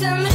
to me.